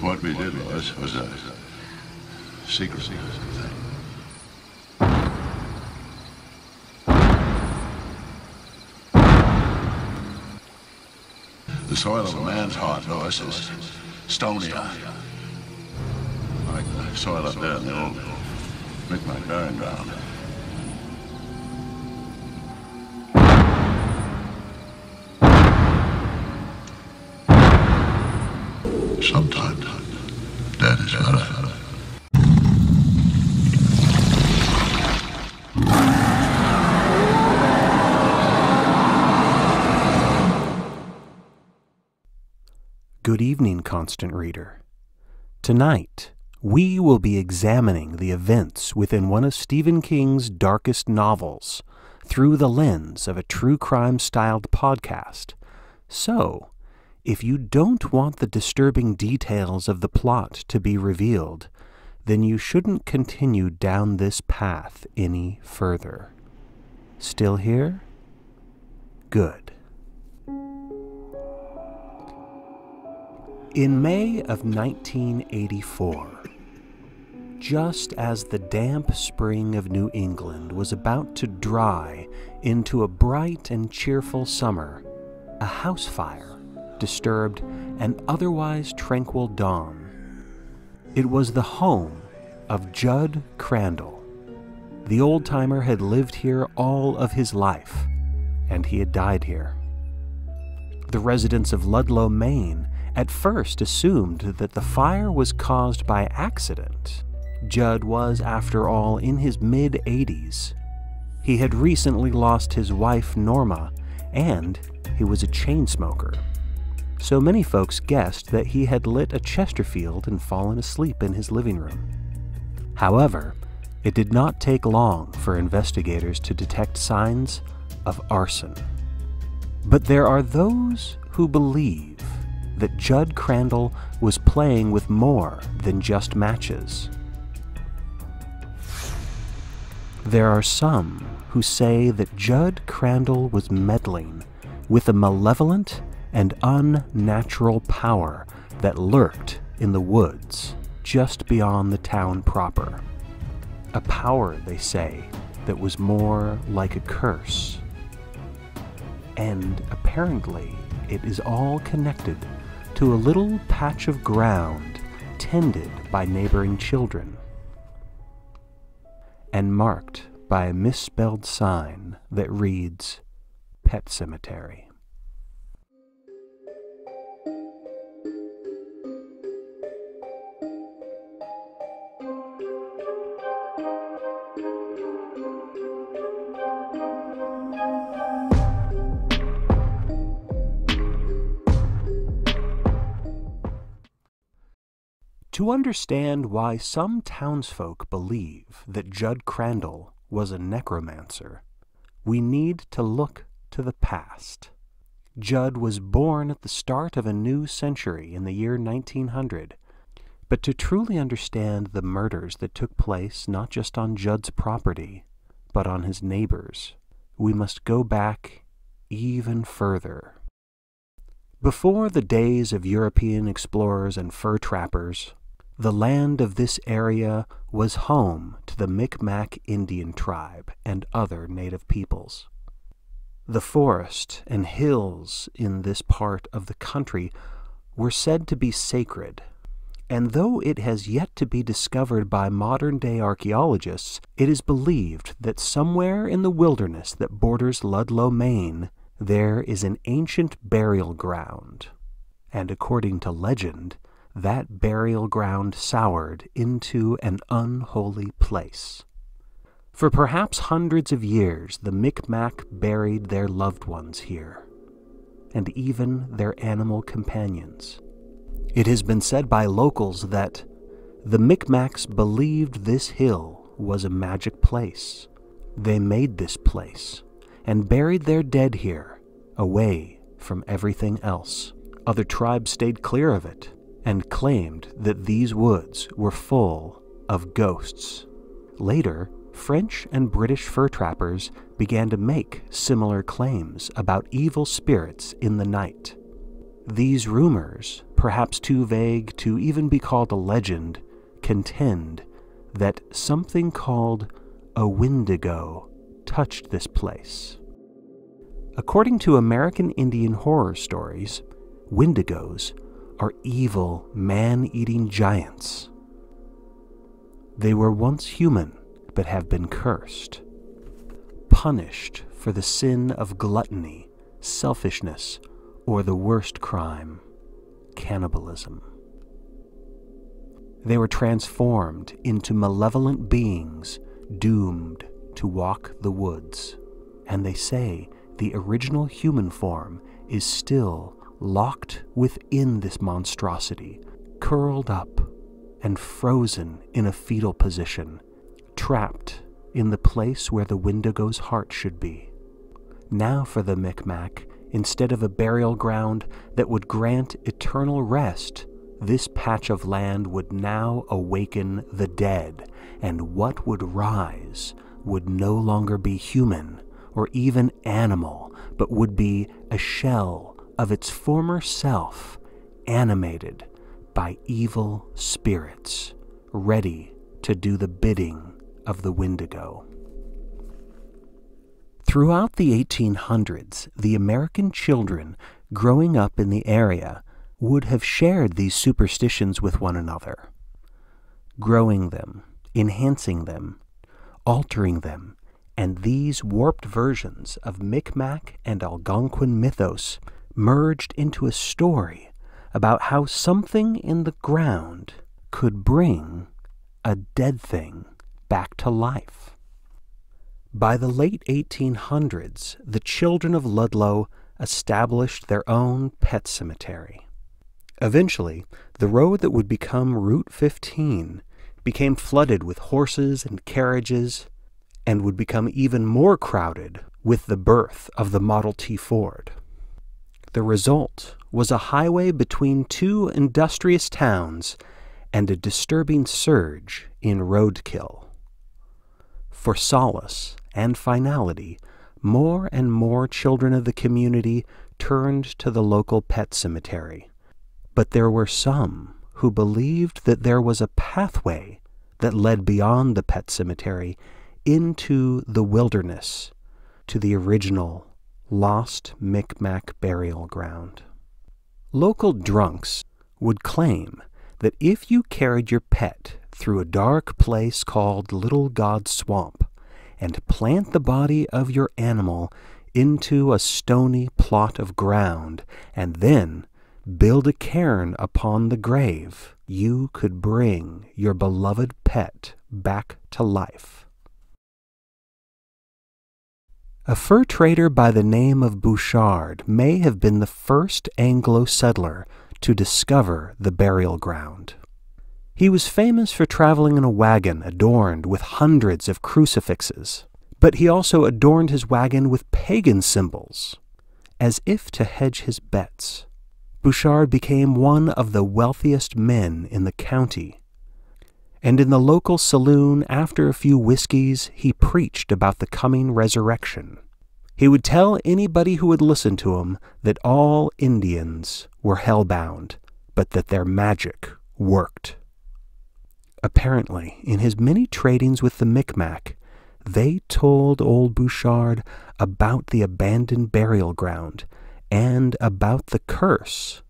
What we did was, was a secret thing. The soil of a man's heart, Lois, is stonier. Like the soil up there in the old Micmac burying ground. Sometimes that is better. Good evening, constant reader. Tonight, we will be examining the events within one of Stephen King's darkest novels through the lens of a true crime styled podcast. So, if you don't want the disturbing details of the plot to be revealed, then you shouldn't continue down this path any further. Still here? Good. In May of 1984, just as the damp spring of New England was about to dry into a bright and cheerful summer, a house fire disturbed an otherwise tranquil dawn. It was the home of Jud Crandall. The old timer had lived here all of his life, and he had died here. The residents of Ludlow, Maine, at first assumed that the fire was caused by accident. Jud was, after all, in his mid 80s. He had recently lost his wife, Norma, and he was a chain smoker. So many folks guessed that he had lit a Chesterfield and fallen asleep in his living room. However, it did not take long for investigators to detect signs of arson. But there are those who believe that Jud Crandall was playing with more than just matches. There are some who say that Jud Crandall was meddling with a malevolent and unnatural power that lurked in the woods just beyond the town proper. A power, they say, that was more like a curse. And apparently, it is all connected to a little patch of ground tended by neighboring children and marked by a misspelled sign that reads Pet Cemetery. To understand why some townsfolk believe that Jud Crandall was a necromancer, we need to look to the past. Jud was born at the start of a new century in the year 1900, but to truly understand the murders that took place not just on Jud's property, but on his neighbors, we must go back even further. Before the days of European explorers and fur trappers, the land of this area was home to the Micmac Indian tribe and other native peoples. The forest and hills in this part of the country were said to be sacred, and though it has yet to be discovered by modern day archaeologists, it is believed that somewhere in the wilderness that borders Ludlow, Maine, there is an ancient burial ground. And according to legend, that burial ground soured into an unholy place. For perhaps hundreds of years, the Micmac buried their loved ones here, and even their animal companions. It has been said by locals that the Micmacs believed this hill was a magic place. They made this place and buried their dead here, away from everything else. Other tribes stayed clear of it, and claimed that these woods were full of ghosts. Later, French and British fur trappers began to make similar claims about evil spirits in the night. These rumors, perhaps too vague to even be called a legend, contend that something called a Wendigo touched this place. According to American Indian horror stories, Wendigos are evil, man eating giants. They were once human, but have been cursed, punished for the sin of gluttony, selfishness, or the worst crime, cannibalism. They were transformed into malevolent beings doomed to walk the woods, and they say the original human form is still locked within this monstrosity, curled up and frozen in a fetal position, trapped in the place where the Wendigo's heart should be. Now for the Micmac, instead of a burial ground that would grant eternal rest, this patch of land would now awaken the dead, and what would rise would no longer be human or even animal, but would be a shell of its former self, animated by evil spirits, ready to do the bidding of the Wendigo. Throughout the 1800s, the American children growing up in the area would have shared these superstitions with one another, growing them, enhancing them, altering them, and these warped versions of Micmac and Algonquin mythos merged into a story about how something in the ground could bring a dead thing back to life. By the late 1800s, the children of Ludlow established their own pet cemetery. Eventually, the road that would become Route 15 became flooded with horses and carriages and would become even more crowded with the birth of the Model T Ford. The result was a highway between two industrious towns and a disturbing surge in roadkill. For solace and finality, more and more children of the community turned to the local pet cemetery but there were some who believed that there was a pathway that led beyond the pet cemetery into the wilderness to the original lost Micmac burial ground. Local drunks would claim that if you carried your pet through a dark place called Little God Swamp and plant the body of your animal into a stony plot of ground and then build a cairn upon the grave, you could bring your beloved pet back to life. A fur trader by the name of Bouchard may have been the first Anglo settler to discover the burial ground. He was famous for traveling in a wagon adorned with hundreds of crucifixes, but he also adorned his wagon with pagan symbols, as if to hedge his bets. Bouchard became one of the wealthiest men in the county. And in the local saloon, after a few whiskeys, he preached about the coming resurrection. He would tell anybody who would listen to him that all Indians were hellbound, but that their magic worked. Apparently, in his many tradings with the Micmac, they told old Bouchard about the abandoned burial ground and about the curse.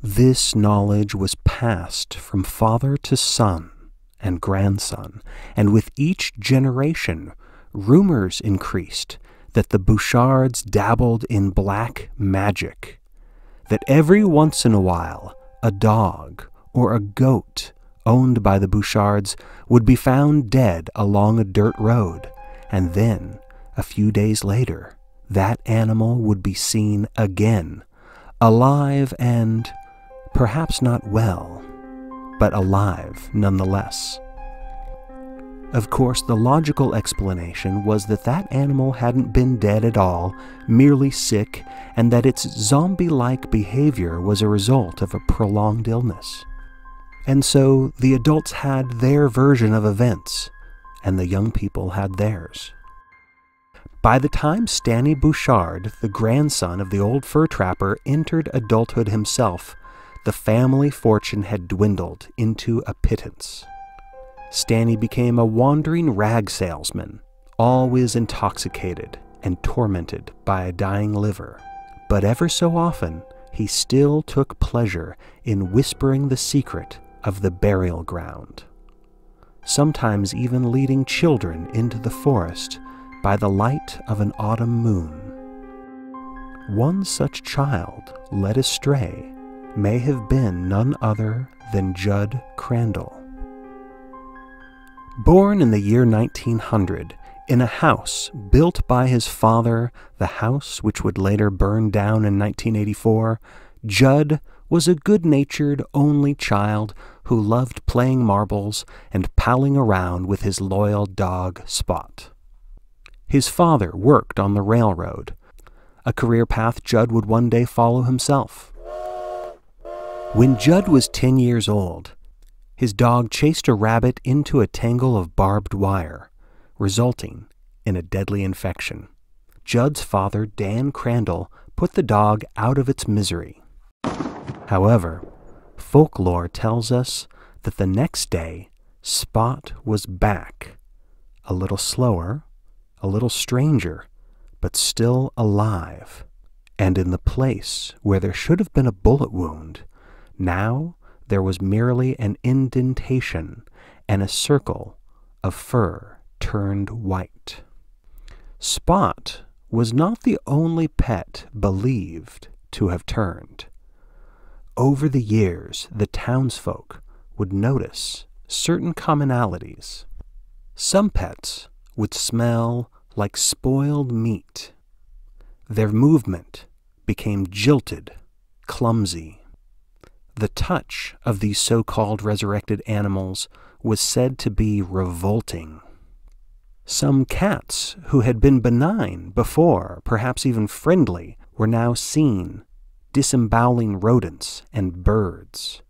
This knowledge was passed from father to son and grandson, and with each generation, rumors increased that the Bouchards dabbled in black magic, that every once in a while a dog or a goat owned by the Bouchards would be found dead along a dirt road, and then, a few days later, that animal would be seen again, alive and perhaps not well, but alive nonetheless. Of course, the logical explanation was that that animal hadn't been dead at all, merely sick, and that its zombie like behavior was a result of a prolonged illness. And so the adults had their version of events, and the young people had theirs. By the time Stanley Bouchard, the grandson of the old fur trapper, entered adulthood himself, the family fortune had dwindled into a pittance. Stanley became a wandering rag salesman, always intoxicated and tormented by a dying liver. But ever so often, he still took pleasure in whispering the secret of the burial ground, sometimes even leading children into the forest by the light of an autumn moon. One such child led astray may have been none other than Jud Crandall. Born in the year 1900 in a house built by his father, the house which would later burn down in 1984, Jud was a good natured only child who loved playing marbles and palling around with his loyal dog Spot. His father worked on the railroad, a career path Jud would one day follow himself. When Jud was 10 years old, his dog chased a rabbit into a tangle of barbed wire, resulting in a deadly infection. Jud's father, Dan Crandall, put the dog out of its misery. However, folklore tells us that the next day, Spot was back, a little slower, a little stranger, but still alive. And in the place where there should have been a bullet wound, now there was merely an indentation and a circle of fur turned white. Spot was not the only pet believed to have turned. Over the years, the townsfolk would notice certain commonalities. Some pets would smell like spoiled meat. Their movement became jilted, clumsy. The touch of these so called resurrected animals was said to be revolting. Some cats who had been benign before, perhaps even friendly, were now seen disemboweling rodents and birds.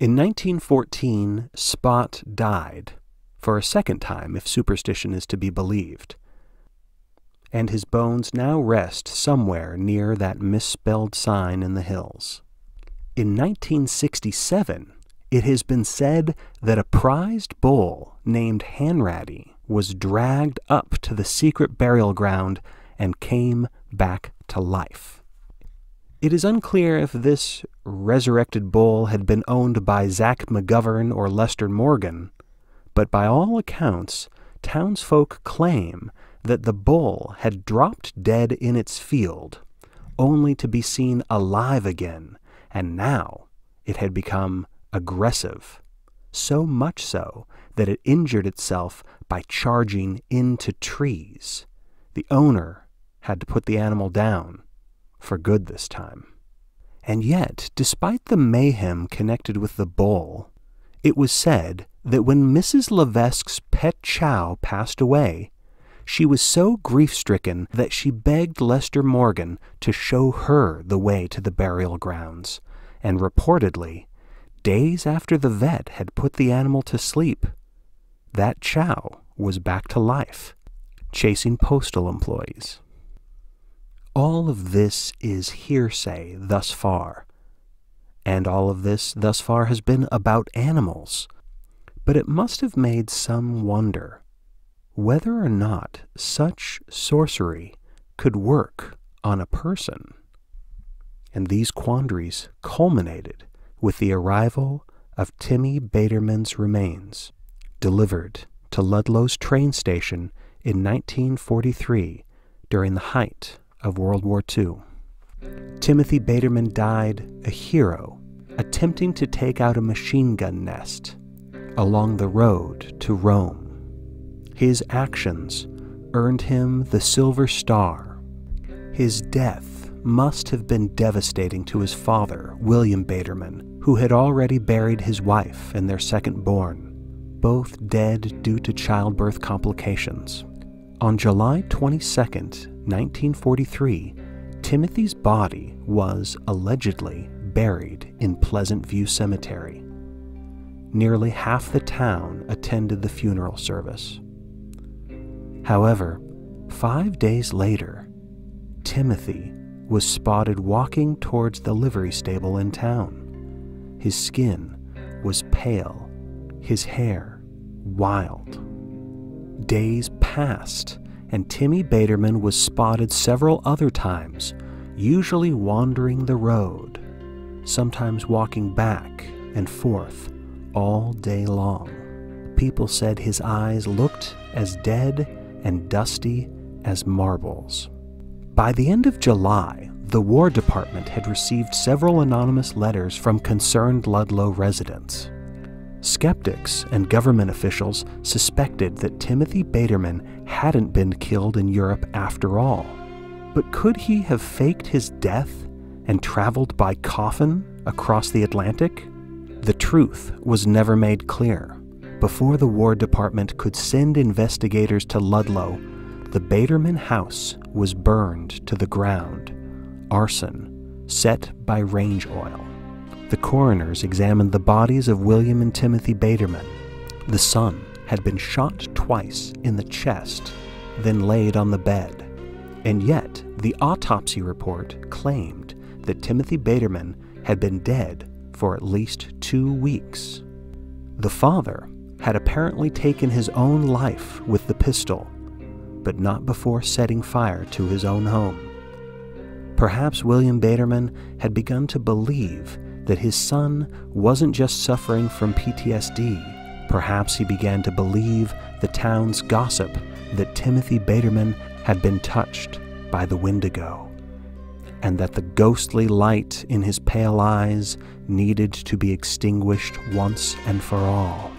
In 1914, Spot died, for a second time if superstition is to be believed, and his bones now rest somewhere near that misspelled sign in the hills. In 1967, it has been said that a prized bull named Hanratty was dragged up to the secret burial ground and came back to life. It is unclear if this resurrected bull had been owned by Zack McGovern or Lester Morgan, but by all accounts, townsfolk claim that the bull had dropped dead in its field, only to be seen alive again, and now it had become aggressive, so much so that it injured itself by charging into trees. The owner had to put the animal down for good this time. And yet, despite the mayhem connected with the bull, it was said that when Mrs. Levesque's pet Chow passed away, she was so grief stricken that she begged Lester Morgan to show her the way to the burial grounds, and reportedly, days after the vet had put the animal to sleep, that Chow was back to life, chasing postal employees. All of this is hearsay thus far, and all of this thus far has been about animals. But it must have made some wonder whether or not such sorcery could work on a person. And these quandaries culminated with the arrival of Timmy Baterman's remains, delivered to Ludlow's train station in 1943 during the height of World War II. Timothy Baterman died a hero, attempting to take out a machine gun nest along the road to Rome. His actions earned him the Silver Star. His death must have been devastating to his father, William Baterman, who had already buried his wife and their second born, both dead due to childbirth complications. On July 22, 1943, Timothy's body was allegedly buried in Pleasant View Cemetery. Nearly half the town attended the funeral service. However, Five days later, Timothy was spotted walking towards the livery stable in town. His skin was pale, his hair wild. Days passed, and Timmy Baterman was spotted several other times, usually wandering the road, sometimes walking back and forth all day long. People said his eyes looked as dead and dusty as marbles. By the end of July, the War Department had received several anonymous letters from concerned Ludlow residents. Skeptics and government officials suspected that Timothy Baterman hadn't been killed in Europe after all. But could he have faked his death and traveled by coffin across the Atlantic? The truth was never made clear. Before the War Department could send investigators to Ludlow, the Baterman house was burned to the ground, arson set by range oil. The coroners examined the bodies of William and Timothy Baterman. The son had been shot twice in the chest, then laid on the bed. And yet, the autopsy report claimed that Timothy Baterman had been dead for at least two weeks. The father had apparently taken his own life with the pistol, but not before setting fire to his own home. Perhaps William Baterman had begun to believe that his son wasn't just suffering from PTSD. Perhaps he began to believe the town's gossip that Timothy Baterman had been touched by the Wendigo and that the ghostly light in his pale eyes needed to be extinguished once and for all.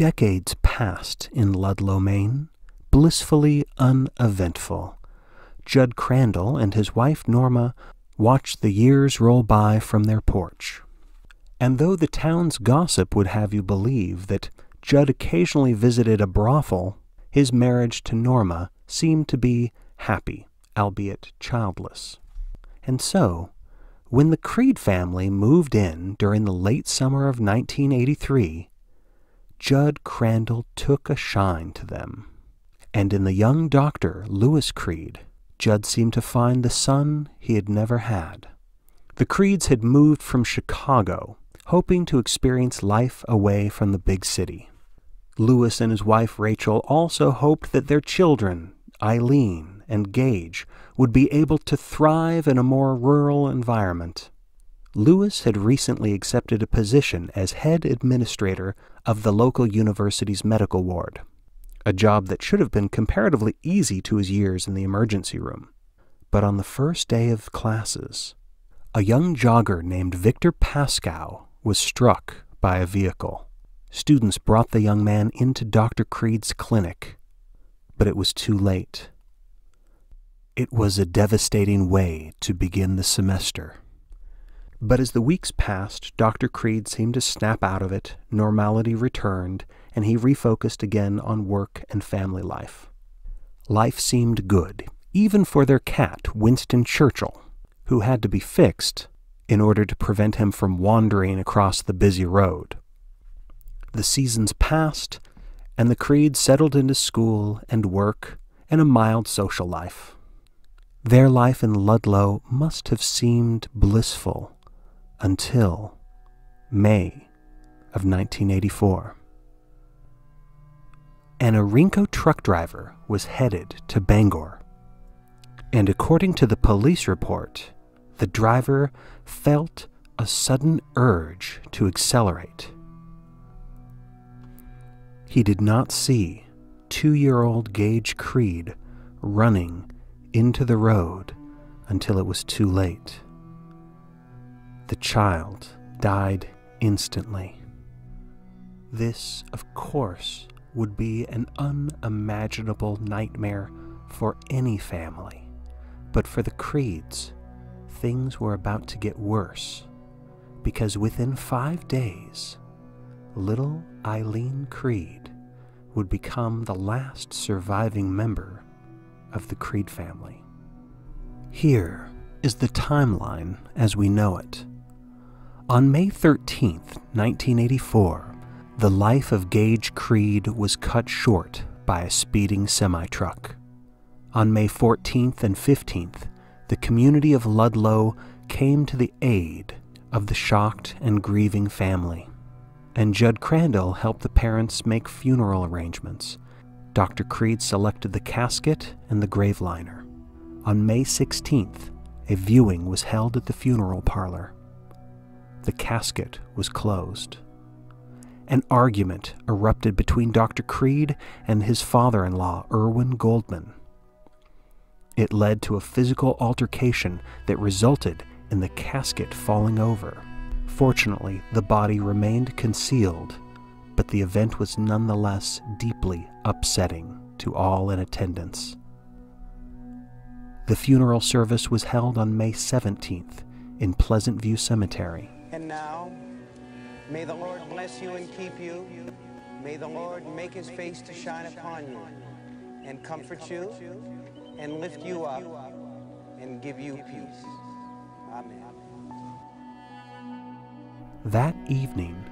Decades passed in Ludlow, Maine, blissfully uneventful. Jud Crandall and his wife Norma watched the years roll by from their porch. And though the town's gossip would have you believe that Jud occasionally visited a brothel, his marriage to Norma seemed to be happy albeit childless. And so, when the Creed family moved in during the late summer of 1983, Jud Crandall took a shine to them. And in the young doctor, Louis Creed, Jud seemed to find the son he had never had. The Creeds had moved from Chicago, hoping to experience life away from the big city. Louis and his wife Rachel also hoped that their children, Eileen and Gage would be able to thrive in a more rural environment. Lewis had recently accepted a position as head administrator of the local university's medical ward, a job that should have been comparatively easy to his years in the emergency room. But on the first day of classes, a young jogger named Victor Pascow was struck by a vehicle. Students brought the young man into Dr. Creed's clinic, but it was too late. It was a devastating way to begin the semester. But as the weeks passed, Dr. Creed seemed to snap out of it, normality returned, and he refocused again on work and family life. Life seemed good, even for their cat, Winston Churchill, who had to be fixed in order to prevent him from wandering across the busy road. The seasons passed, and the Creeds settled into school and work and a mild social life. Their life in Ludlow must have seemed blissful until May of 1984. An Orinco truck driver was headed to Bangor, and according to the police report, the driver felt a sudden urge to accelerate. He did not see two year old Gage Creed running into the road until it was too late. The child died instantly. This, of course, would be an unimaginable nightmare for any family, but for the Creeds, things were about to get worse because within five days, little Eileen Creed would become the last surviving member of the Creed family. Here is the timeline as we know it. On May 13, 1984, the life of Gage Creed was cut short by a speeding semi truck. On May 14th and 15th, the community of Ludlow came to the aid of the shocked and grieving family, and Jud Crandall helped the parents make funeral arrangements. Dr. Creed selected the casket and the grave liner. On May 16th, a viewing was held at the funeral parlor. The casket was closed. An argument erupted between Dr. Creed and his father in law, Irwin Goldman. It led to a physical altercation that resulted in the casket falling over. Fortunately, the body remained concealed, but the event was nonetheless deeply upsetting to all in attendance. The funeral service was held on May 17th in Pleasant View Cemetery. And now, may the Lord bless you and keep you. May the Lord make his face to shine upon you and comfort you and lift you up and give you peace. Amen. That evening,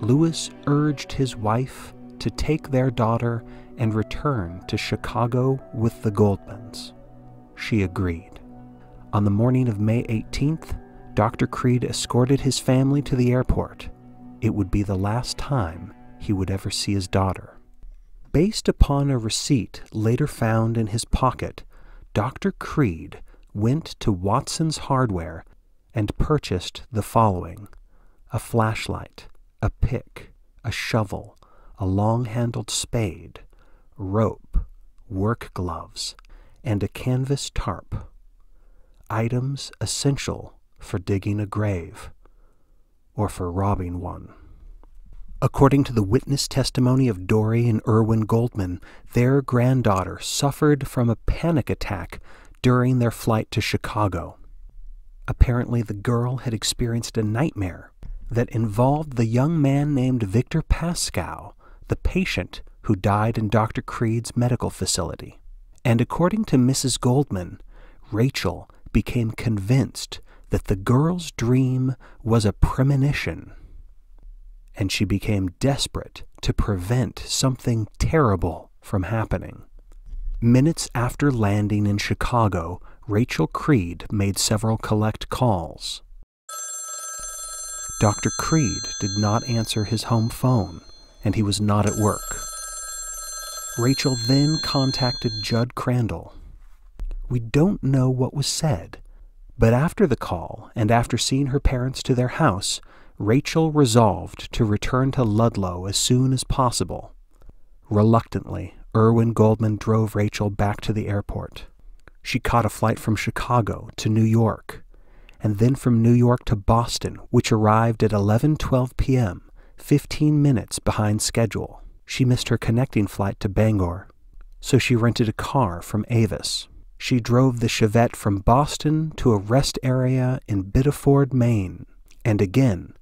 Louis urged his wife to take their daughter and return to Chicago with the Goldmans. She agreed. On the morning of May 18th, Dr. Creed escorted his family to the airport. It would be the last time he would ever see his daughter. Based upon a receipt later found in his pocket, Dr. Creed went to Watson's Hardware and purchased the following a flashlight, a pick, a shovel, a long handled spade, rope, work gloves, and a canvas tarp. Items essential for digging a grave or for robbing one. According to the witness testimony of Dory and Irwin Goldman, their granddaughter suffered from a panic attack during their flight to Chicago. Apparently, the girl had experienced a nightmare that involved the young man named Victor Pascow, the patient who died in Dr. Creed's medical facility. And according to Mrs. Goldman, Rachel became convinced that the girl's dream was a premonition and she became desperate to prevent something terrible from happening. Minutes after landing in Chicago, Rachel Creed made several collect calls. Dr. Creed did not answer his home phone, and he was not at work. Rachel then contacted Jud Crandall. We don't know what was said, but after the call and after seeing her parents to their house, Rachel resolved to return to Ludlow as soon as possible. Reluctantly, Irwin Goldman drove Rachel back to the airport. She caught a flight from Chicago to New York, and then from New York to Boston, which arrived at 11:12 p.m., 15 minutes behind schedule. She missed her connecting flight to Bangor, so she rented a car from Avis. She drove the Chevette from Boston to a rest area in Biddeford, Maine, and again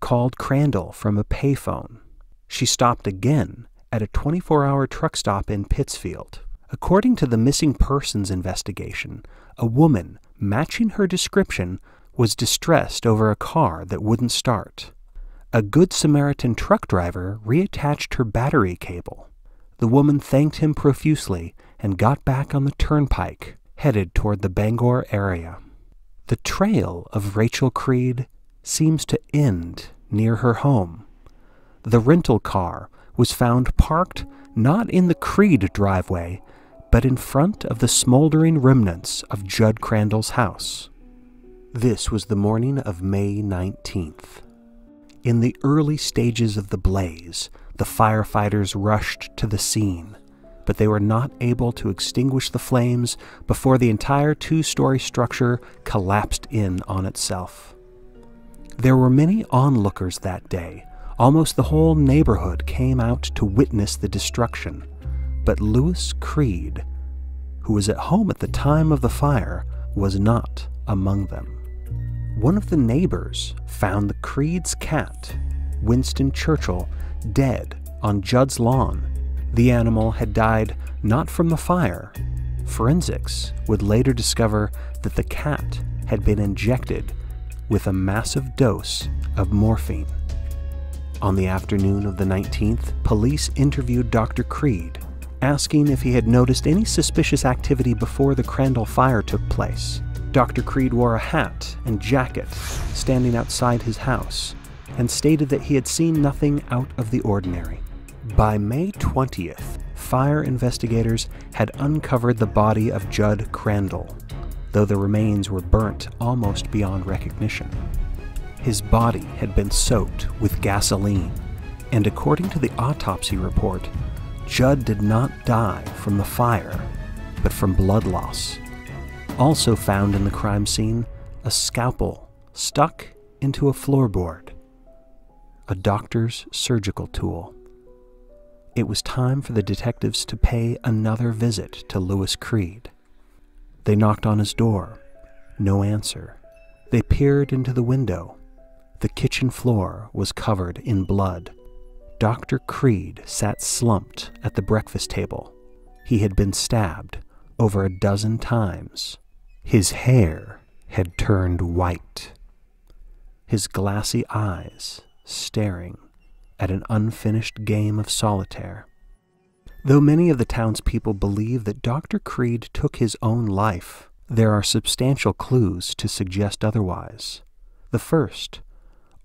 called Crandall from a payphone. She stopped again at a 24 hour truck stop in Pittsfield. According to the missing persons investigation, a woman matching her description was distressed over a car that wouldn't start. A Good Samaritan truck driver reattached her battery cable. The woman thanked him profusely and got back on the turnpike, headed toward the Bangor area. The trail of Rachel Creed seems to end near her home. The rental car was found parked not in the Creed driveway, but in front of the smoldering remnants of Jud Crandall's house. This was the morning of May 19th. In the early stages of the blaze, the firefighters rushed to the scene, but they were not able to extinguish the flames before the entire two story structure collapsed in on itself. There were many onlookers that day. Almost the whole neighborhood came out to witness the destruction. But Louis Creed, who was at home at the time of the fire, was not among them. One of the neighbors found the Creed's cat, Winston Churchill, dead on Jud's lawn. The animal had died not from the fire. Forensics would later discover that the cat had been injected with a massive dose of morphine. On the afternoon of the 19th, police interviewed Dr. Creed, asking if he had noticed any suspicious activity before the Crandall fire took place. Dr. Creed wore a hat and jacket standing outside his house and stated that he had seen nothing out of the ordinary. By May 20th, fire investigators had uncovered the body of Jud Crandall, though the remains were burnt almost beyond recognition. His body had been soaked with gasoline, and according to the autopsy report, Jud did not die from the fire, but from blood loss. Also found in the crime scene, a scalpel stuck into a floorboard, a doctor's surgical tool. It was time for the detectives to pay another visit to Louis Creed. They knocked on his door. No answer. They peered into the window. The kitchen floor was covered in blood. Dr. Creed sat slumped at the breakfast table. He had been stabbed over a dozen times. His hair had turned white. His glassy eyes staring at an unfinished game of solitaire. Though many of the townspeople believe that Dr. Creed took his own life, there are substantial clues to suggest otherwise. The first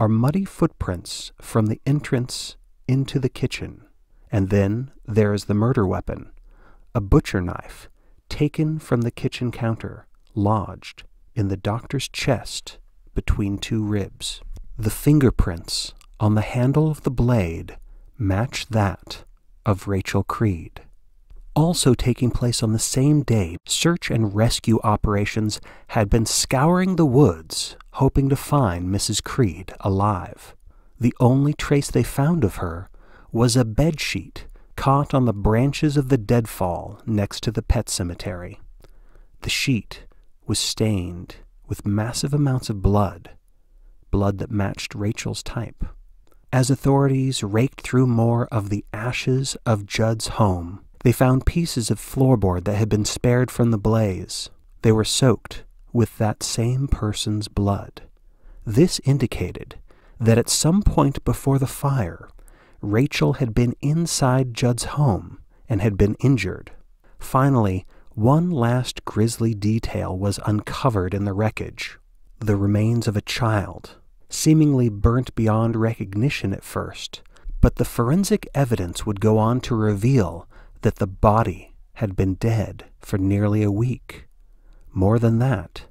are muddy footprints from the entrance into the kitchen, and then there is the murder weapon, a butcher knife taken from the kitchen counter, lodged in the doctor's chest between two ribs. The fingerprints on the handle of the blade match that of Rachel Creed. Also taking place on the same day, search and rescue operations had been scouring the woods, hoping to find Mrs. Creed alive. The only trace they found of her was a bedsheet caught on the branches of the deadfall next to the pet cemetery. The sheet was stained with massive amounts of blood, blood that matched Rachel's type. As authorities raked through more of the ashes of Jud's home, they found pieces of floorboard that had been spared from the blaze. They were soaked with that same person's blood. This indicated that at some point before the fire, Rachel had been inside Jud's home and had been injured. Finally, one last grisly detail was uncovered in the wreckage the remains of a child, seemingly burnt beyond recognition at first, but the forensic evidence would go on to reveal that the body had been dead for nearly a week. More than that,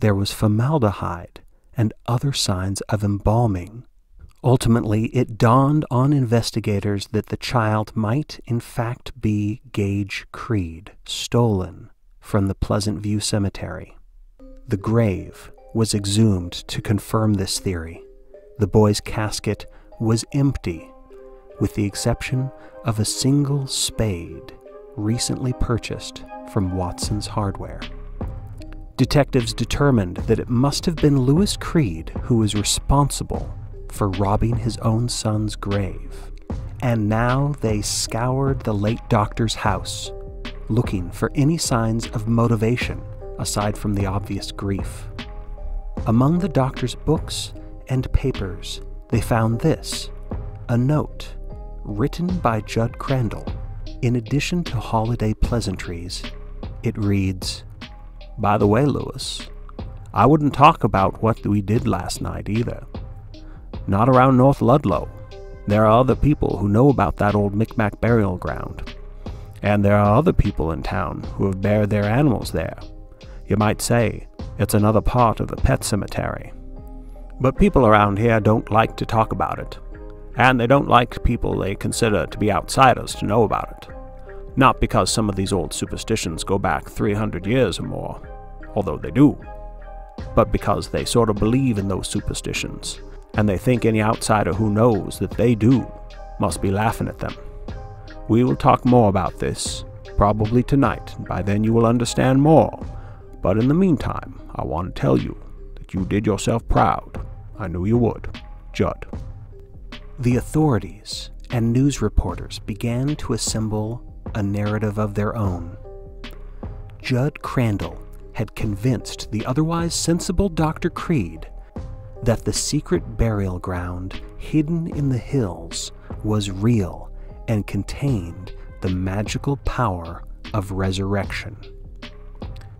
there was formaldehyde and other signs of embalming. Ultimately, it dawned on investigators that the child might in fact be Gage Creed, stolen from the Pleasant View Cemetery. The grave was exhumed to confirm this theory. The boy's casket was empty, with the exception of a single spade recently purchased from Watson's Hardware. Detectives determined that it must have been Louis Creed who was responsible for robbing his own son's grave, and now they scoured the late doctor's house, looking for any signs of motivation aside from the obvious grief. Among the doctor's books and papers, they found this a note written by Jud Crandall. In addition to holiday pleasantries, it reads By the way, Louis, I wouldn't talk about what we did last night either. Not around North Ludlow. There are other people who know about that old Micmac burial ground. And there are other people in town who have buried their animals there. You might say it's another part of the pet cemetery. But people around here don't like to talk about it. And they don't like people they consider to be outsiders to know about it. Not because some of these old superstitions go back 300 years or more, although they do, but because they sort of believe in those superstitions, and they think any outsider who knows that they do must be laughing at them. We will talk more about this, probably tonight, and by then you will understand more. But in the meantime, I want to tell you that you did yourself proud. I knew you would. Jud. The authorities and news reporters began to assemble a narrative of their own. Jud Crandall had convinced the otherwise sensible Dr. Creed that the secret burial ground hidden in the hills was real and contained the magical power of resurrection.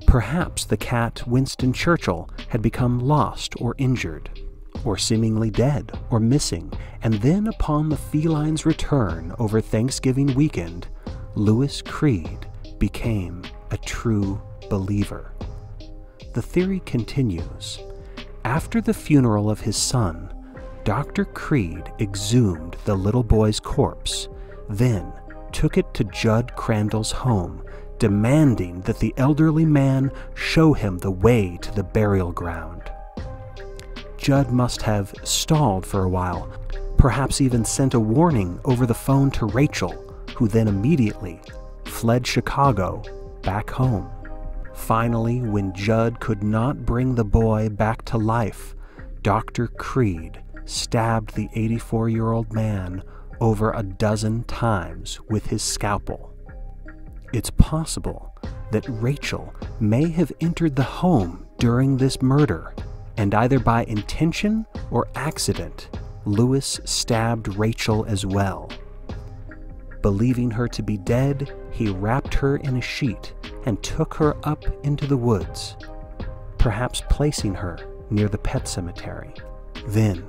Perhaps the cat Winston Churchill had become lost or injured, or seemingly dead or missing, and then upon the feline's return over Thanksgiving weekend, Louis Creed became a true believer. The theory continues. After the funeral of his son, Dr. Creed exhumed the little boy's corpse, then took it to Jud Crandall's home, demanding that the elderly man show him the way to the burial ground. Jud must have stalled for a while, perhaps even sent a warning over the phone to Rachel, who then immediately fled Chicago back home. Finally, when Jud could not bring the boy back to life, Dr. Creed stabbed the 84 year old man over a dozen times with his scalpel. It's possible that Rachel may have entered the home during this murder, and either by intention or accident, Louis stabbed Rachel as well. Believing her to be dead, he wrapped her in a sheet and took her up into the woods, perhaps placing her near the pet cemetery. Then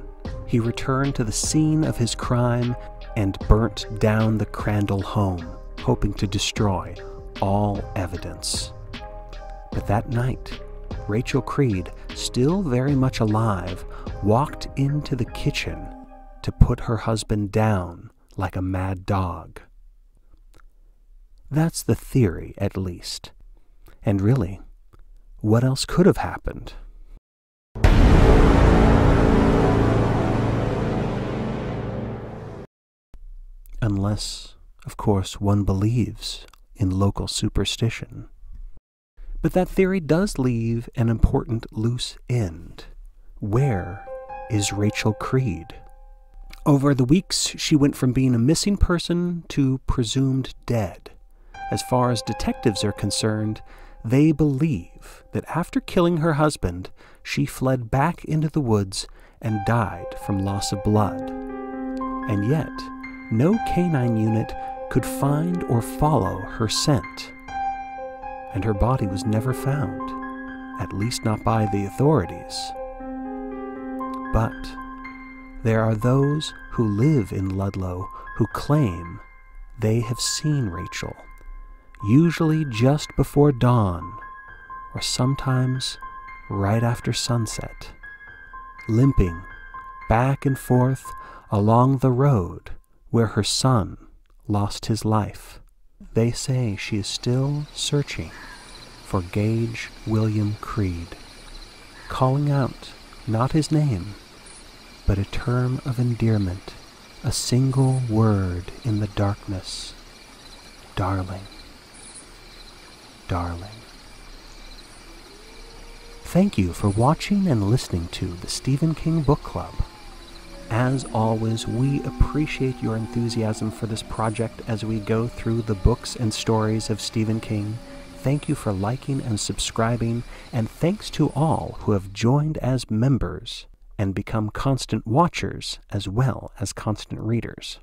he returned to the scene of his crime and burnt down the Crandall home, hoping to destroy all evidence. But that night, Rachel Creed, still very much alive, walked into the kitchen to put her husband down like a mad dog. That's the theory, at least. And really, what else could have happened? Unless, of course, one believes in local superstition. But that theory does leave an important loose end. Where is Rachel Creed? Over the weeks, she went from being a missing person to presumed dead. As far as detectives are concerned, they believe that after killing her husband, she fled back into the woods and died from loss of blood. And yet, no canine unit could find or follow her scent. And her body was never found, at least not by the authorities. But there are those who live in Ludlow who claim they have seen Rachel, usually just before dawn, or sometimes right after sunset, limping back and forth along the road where her son lost his life. They say she is still searching for Gage William Creed, calling out not his name, but a term of endearment, a single word in the darkness darling, darling. Thank you for watching and listening to the Stephen King Book Club. As always, we appreciate your enthusiasm for this project as we go through the books and stories of Stephen King. Thank you for liking and subscribing, and thanks to all who have joined as members and become constant watchers as well as constant readers.